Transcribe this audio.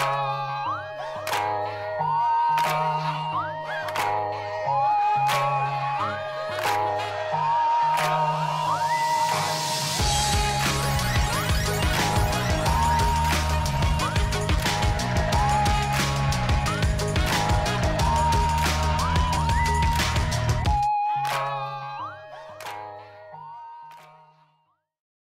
Oh.